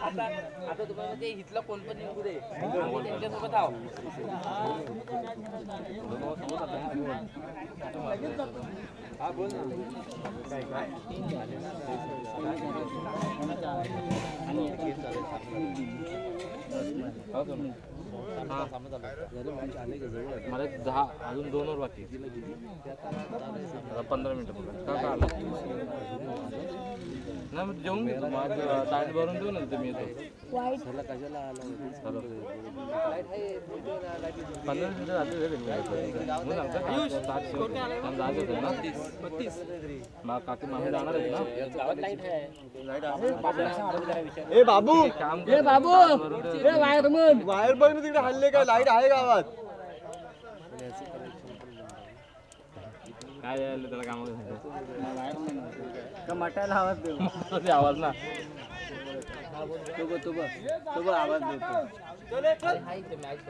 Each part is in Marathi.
आता आता तुम्हाला ते इथलं कोण पण निघू दे. आम्ही त्यांच्यासोबत आहो मला दहा अजून दोन वर बाकी पंधरा मिनिटं बघा का का आला? नाही मग जेवून घेतो. माझं ताट भरून देऊ ना मी येतो. पंधरा मिनिटं जाते काकी मामी जाणार आहेत ना? गावात लाइट आहे. ए बाबू! ए बाबू! ए वायर मग बाहेर बघ ना तिकडे हल्ले काय लाइट आहे गावात. काय यायला त्याला काम का मटायला आवाज देऊ? ते आवाज ना. तो बघ तो बघ. तो बघ आवाज देतो.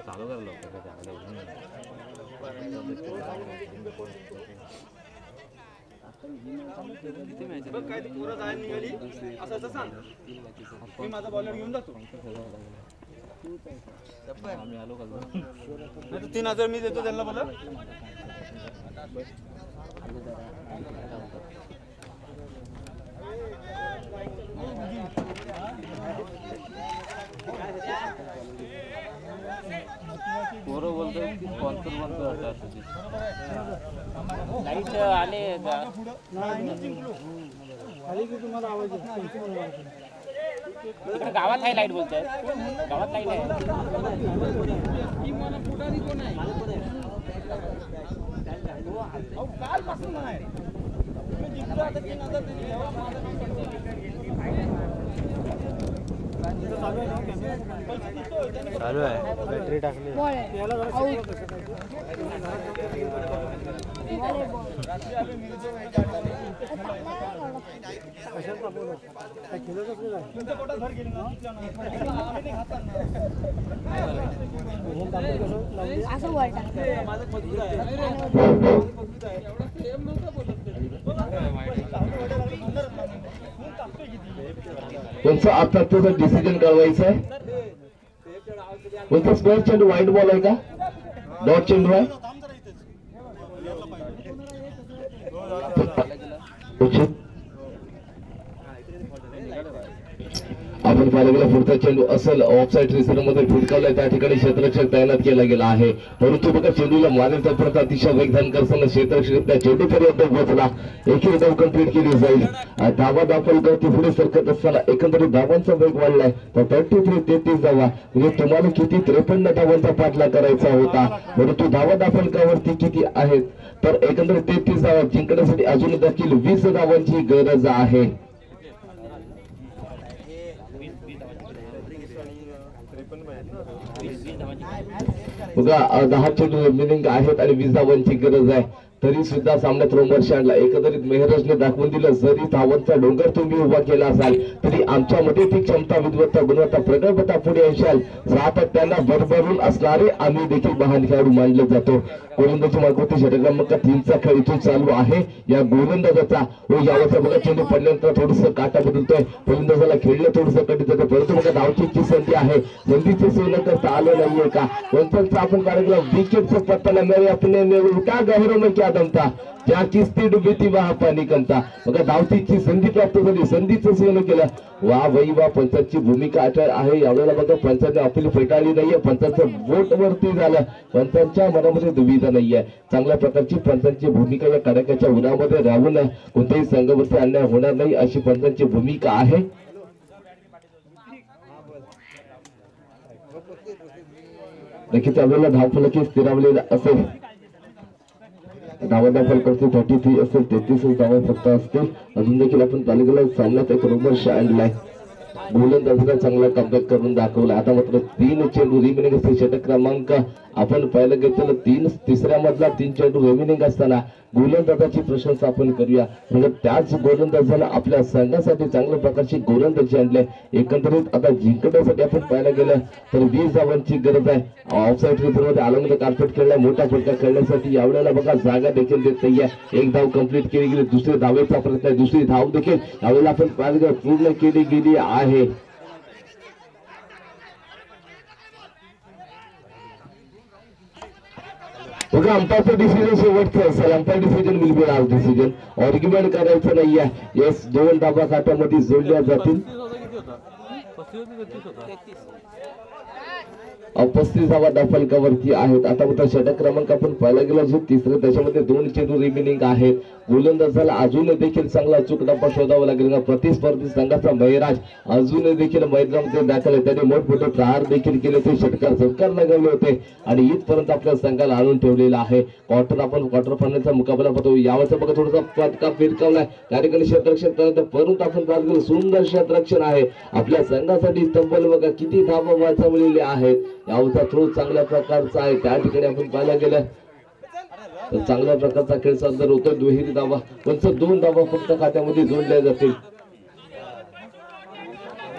चालू करा लवकर बघ काय ती पोरं जायला निघाली. असं असं सांग. मी माझा बॉलर घेऊन जातो. तीन हजार मी देतो त्यांना बॉलर पोरं बोलतोय की स्पॉन्सर बनतो वाटतं असं ते. लाइट आले का इकडे गावात आहे लाइट बोलताय. गावात लाइट आहे. चालू आहे. बॅटरी टाकली. असं त्यांचं आता त्याचं डिसिजन कळवायचं आहे. कोणता स्क्वेअर चेंडू व्हाईट बॉल आहे का? डॉट चेंडू आहे आपण पाहिलं गेला पुढचा चेंडू असेल ऑफसाईड रिसर्वमध्ये फिरकावलाय त्या ठिकाणी क्षेत्ररक्षक तैनात केला गेला आहे. परंतु बघा चेंडूला मारेल तोपर्यंत अतिशय वेगधान करताना क्षेत्ररक्षक त्या चेंडूपर्यंत पोहोचला. एकही धाव कंप्लीट केली जाईल. धावा दाखल करते पुढे सरकत असताना एकंदरीत धावांचा वेग वाढलाय. तर थर्टी थ्री तेहतीस धावा म्हणजे तुम्हाला किती त्रेपन्न धावांचा पाठला करायचा होता. परंतु धावा दाखलकावरती किती आहेत? तर एकंदरीत तेहतीस धावा जिंकण्यासाठी अजून देखील वीस धावांची गरज आहे. बघा अ, दहा चेंडू मिनिंग आहेत आणि वीस धावांची गरज आहे तरी सुद्धा सामन्यात रोमर्ष आणला एकंदरीत मेहरजने दाखवून दिलं जरी धावांचा डोंगर तुम्ही उभा केला असाल तरी आमच्यामध्ये ती क्षमता विद्वत्ता गुणवत्ता प्रगल्भता पुढे असाल. राहतात त्यांना भरभरून असणारे आम्ही देखील महान खेळाडू मानले जातो. गोलंदाजी मागवती षटक्रमांक तीनचा खेळ इथून चालू आहे. या गोलंदाजाचा व यावरचा बघा चेंडू पडल्यानंतर थोडस काटा बदलतोय. गोलंदाजाला खेळलं थोडं कधी जातं परंतु बघा धावचीची संधी आहे. संधीचे सेवन करता आलं नाहीये का? कोणत्यांचा आपण कार्यक्रम विकेटचं पत्ताला मेरे आपले मेरे का गौरव में क्या दमता? ज्या किस्ती डुबी ती वहा पाणी कंता बघा धावतीची संधी प्राप्त झाली. संधीचं सेवन केलं. वा वही वा पंचायतची भूमिका अटळ आहे. यावेळेला बघा पंचायतने आपली फेटाळली नाहीये. पंचायतचं वोट वरती झालं. पंचांच्या मनामध्ये दुविधा नाहीये. चांगल्या प्रकारची पंचांची भूमिका या कडकाच्या उन्हामध्ये राहून कोणत्याही संघावरती अन्याय होणार नाही अशी पंचांची भूमिका आहे. नक्कीच आपल्याला धावफलकी स्थिरावलेला असेल. धावा दाखल करते थर्टी थ्री असेल तेहतीस धावा फक्त असतील. अजून देखील आपण तालिकेला सामन्यात एक रोमर्ष आणलाय गोलंदाजीला चांगला कमबॅक करून दाखवला. आता मात्र तीन चेंडू रिमिनिंग असते षटक क्रमांक आपण पाहिलं घेतलं तीन तिसऱ्या मधला तीन चेंडू रेमिनिंग असताना गोलंदाजाची प्रशंसा आपण करूया. म्हणजे त्याच गोलंदाजाला आपल्या संघासाठी चांगल्या प्रकारची गोलंदाजी आणले. एकंदरीत आता जिंकण्यासाठी आपण पाहायला गेलं तर वीस धावांची गरज आहे. ऑफसाईडमध्ये आनंद कार्पेट खेळलाय मोठा फटका खेळण्यासाठी यावेळेला बघा जागा देखील देत नाहीये. एक धाव कंप्लीट केली गेली दुसरी धावेचा प्रयत्न आहे दुसरी धाव देखील यावेळेला आपण पाहायला गेलं पूर्ण केली गेली आहे. बघा अंपायरचं डिसिजन शेवटचं असेल umpire decision will be last decision argument करायचं नाही आहे. येस दोन डाबा खात्यामध्ये जोडल्या जातील. पस्तीस धावा डाफलकावरती आहेत. आता मात्र षटक क्रमांक आपण पाहायला गेलो जो तिसरे त्याच्यामध्ये दोन चेंडू रिमेनिंग आहेत. गोलंदाजाला अजून देखील चांगला अचूक डब्बा शोधावा लागेल. प्रतिस्पर्धी संघाचा महिराज अजून देखील मैदानामध्ये दाखल आहे. त्याने मोठमोठे प्रहार देखील केले ते षटकार झटकार लगावले होते. आणि इथपर्यंत आपल्या संघाला आणून ठेवलेला आहे. क्वार्टर आपण क्वार्टर फायनलचा मुकाबला पाहतो. यावरचा बघा थोडासा फटका फिरकावलाय. त्या ठिकाणी क्षेत्ररक्षण करत परंतु आपण पाहत गेलो. सुंदर क्षेत्ररक्षण आहे. आपल्या संघासाठी तब्बल बघा किती धावा वाचवलेले आहेत. गावचा थ्रो चांगल्या प्रकारचा आहे. त्या ठिकाणी आपण पाहायला गेलं तर चांगल्या प्रकारचा खेळ सादर होतो दुहेरी धावा. पण दोन धावा फक्त खात्यामध्ये जोडल्या जातील.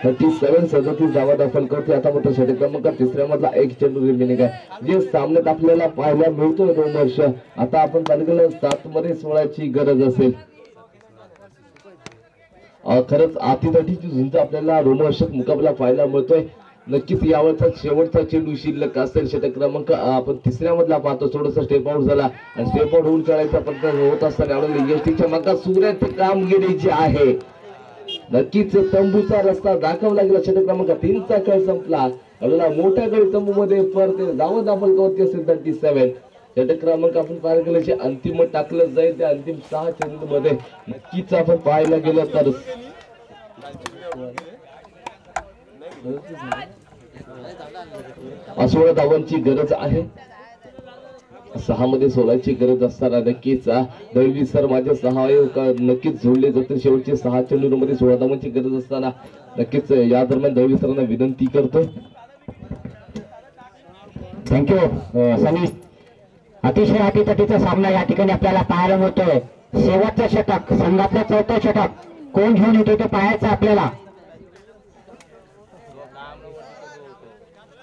थर्टी सेव्हन सदतीस धावा दाखल करते आता मोठा षटक क्रमांक तिसऱ्या मधला एक चेंडू रिमेनिंग आहे जे सामन्यात आपल्याला पाहायला मिळतोय दोन वर्ष आता आपण पाहिलं सात मध्ये सोळाची गरज असेल. खरंच आतीतटीची झुंज आपल्याला रोमहर्षक मुकाबला पाहायला मिळतोय. नक्कीच यावरचा शेवटचा चेंडू शिल्लक असेल षटक क्रमांक आपण तिसऱ्या मधला पाहतो. थोडस स्टेप आउट झाला. आणि स्टेप आउट होऊन खेळायचा प्रयत्न होत असताना यशटीच्या यष्टीच्या मागा सूर्याची कामगिरी जी आहे. नक्कीच तंबूचा रस्ता दाखवला गेला. षटक क्रमांक तीनचा खेळ संपला. अडला मोठ्या गडी तंबू मध्ये परत धावत दाखल कवरती असेल थर्टी सेव्हन षटक क्रमांक आपण पाहायला गेलं जे अंतिम टाकलं जाईल. त्या अंतिम सहा चेंडू मध्ये नक्कीच आपण पाहायला गेलं तर सोळा धावांची गरज आहे. सहा मध्ये सोलायची गरज असताना नक्कीच दळवी सर माझे सहा आ, नक्कीच जोडले जाते शेवटचे सहा चेंडू मध्ये सोळा धावांची गरज असताना नक्कीच या दरम्यान दळवी सरांना विनंती करतो. Thank you Sunny. अतिशय अटीतटीचा सामना या ठिकाणी आपल्याला पाहायला मिळतोय. शेवटचं षटक संघातलं चौथं षटक कोण घेऊन येतो ते पाहायचं आपल्याला.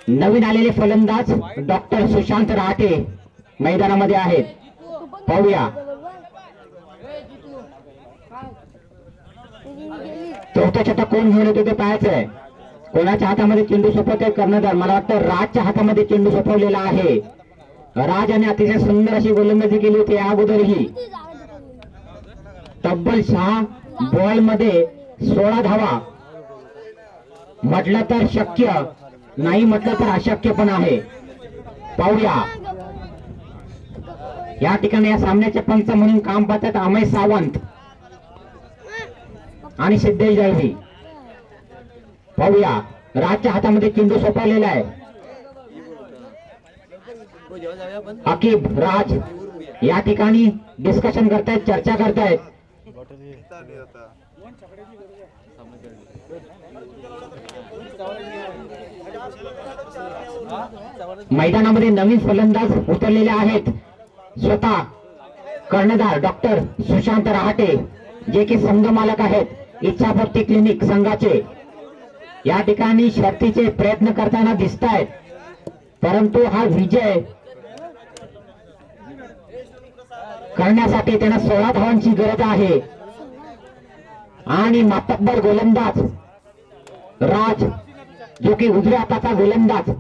नवीन आलेले फलंदाज डॉक्टर सुशांत रहाटे मैदानामध्ये आहेत. पाहूया. चौथा छटा कोण घेऊन येतो ते पाहायचंय. कोणाच्या हातामध्ये चेंडू सोपवतोय कर्णधार? मला वाटतं राजच्या हातामध्ये चेंडू सोपवलेला आहे. राज याने अतिशय सुंदर अशी गोलंदाजी केली होती या अगोदरही. तब्बल सहा बॉलमध्ये सोळा धावा. म्हटलं तर शक्य. नाही म्हटलं तर अशक्य पण आहे. पाहूया. या ठिकाणी या सामन्याचे पंच म्हणून काम पाहतात अमय सावंत आणि सिद्धेश दळवी पाहूया. राजच्या हातामध्ये चिंदू सोपवलेला आहे. अकीब राज या ठिकाणी डिस्कशन करतायत चर्चा करतायत. मैदानामध्ये नवीन फलंदाज उतरलेले आहेत. स्वतः कर्णधार डॉक्टर सुशांत रहाटे जे की संघ मालक आहेत. इच्छापूर्ती क्लिनिक संघाचे. या ठिकाणी शर्तीचे प्रयत्न करताना दिसत आहेत परंतु हा विजय करण्यासाठी त्यांना सोळा धावांची गरज आहे. आणि मातब्बर गोलंदाज राज जो की उजव्या हाताचा गोलंदाज.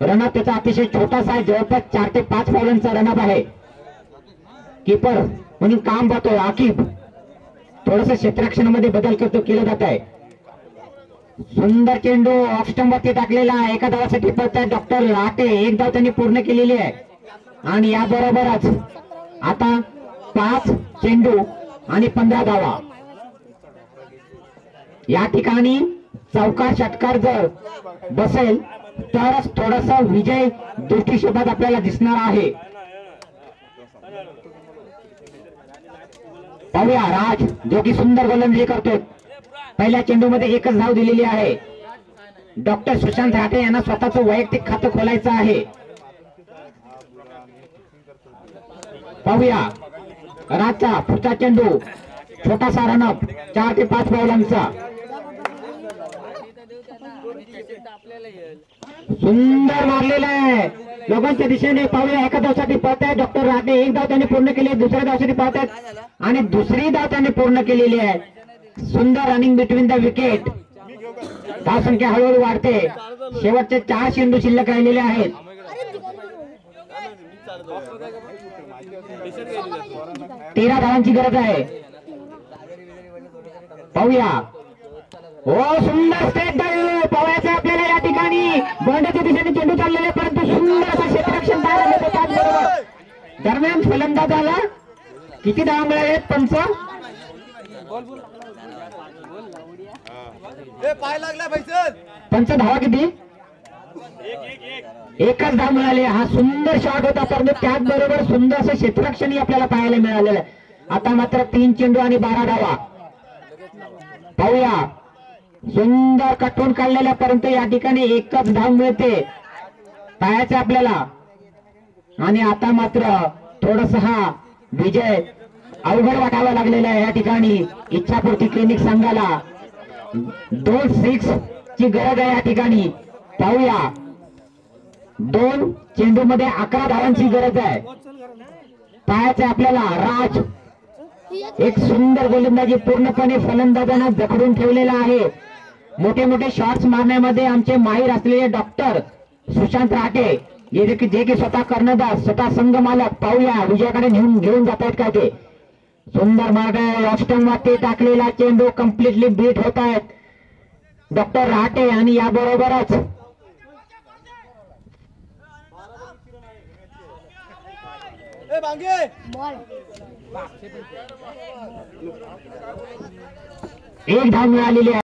रनअप त्याचा अतिशय छोटासा आहे जवळपास चार ते पाच फॉलांचा रनअप आहे. किपर म्हणून काम पाहतो आकिब. थोडस क्षेत्रक्षणामध्ये बदल करतो केलं जात आहे. सुंदर चेंडू ऑफ वरती टाकलेला आहे. एका धावासाठी पळतात डॉक्टर राटे एक धाव त्यांनी पूर्ण केलेली आहे. आणि याबरोबरच आता पाच चेंडू आणि पंधरा धावा. या ठिकाणी चौकार षटकार जर बसेल तरच थोडासा विजय दृष्टिशोधात आपल्याला दिसणार आहे. पाहूया राज जो की सुंदर गोलंदाजी करतो. पहिल्या चेंडूमध्ये एकच धाव दिलेली आहे. डॉक्टर सुशांत राठे यांना स्वतःचं वैयक्तिक खातं खोलायचं आहे. पाहूया राजचा पुढचा चेंडू छोटासा रनअप चार ते पाच पावलांचा सुंदर मारलेला आहे. लोकांच्या दिशेने पाहूया एका धावसाठी पाहत आहे डॉक्टर राहते एक धाव त्यांनी पूर्ण केली आहे दुसऱ्या धावसाठी पाहत आहेत. आणि दुसरी धाव त्यांनी पूर्ण केलेली आहे. सुंदर रनिंग बिटवीन द विकेट धाव संख्या हळूहळू वाढते. शेवटचे चार चेंडू शिल्लक राहिलेले आहेत. तेरा धावांची गरज आहे. पाहूया. हो सुंदर स्टेट दरम्यान फलंदाजाला किती धावा मिळाले पंच पाय लागला पंच धावा किती? एकच धाव मिळाली. हा सुंदर शॉट होता परंतु त्याचबरोबर सुंदर असं क्षेत्ररक्षणही आपल्याला पाहायला मिळालेलं आहे. आता मात्र तीन चेंडू आणि बारा धावा. पाहूया. सुंदर कटवून काढलेल्या परंतु या ठिकाणी एकच धाव मिळते. पाहायचं आपल्याला. आणि आता मात्र थोडस हा विजय अवघड वाटावा लागलेला आहे या ठिकाणी. इच्छापूर्ती क्लिनिक संघाला. दोन सिक्स ची गरज आहे या ठिकाणी. पाहूया. दोन चेंडू मध्ये अकरा धावांची गरज आहे. पाहायचं आपल्याला राज. एक सुंदर गोलंदाजी पूर्णपणे फलंदाजांना जखडून ठेवलेला आहे. मोठे मोठे शॉट्स मारण्यामध्ये आमचे माहीर असलेले डॉक्टर सुशांत राठे जे की जे की स्वतः कर्णधार स्वतः संघ मालक पाहूया विजयाकडे नेऊन घेऊन जात आहेत काय ते. सुंदर मार्ग ऑस्टन वरती टाकलेला चेंडू कम्प्लिटली बीट होत आहेत डॉक्टर राटे आणि याबरोबरच. एक धाव मिळालेली आहे.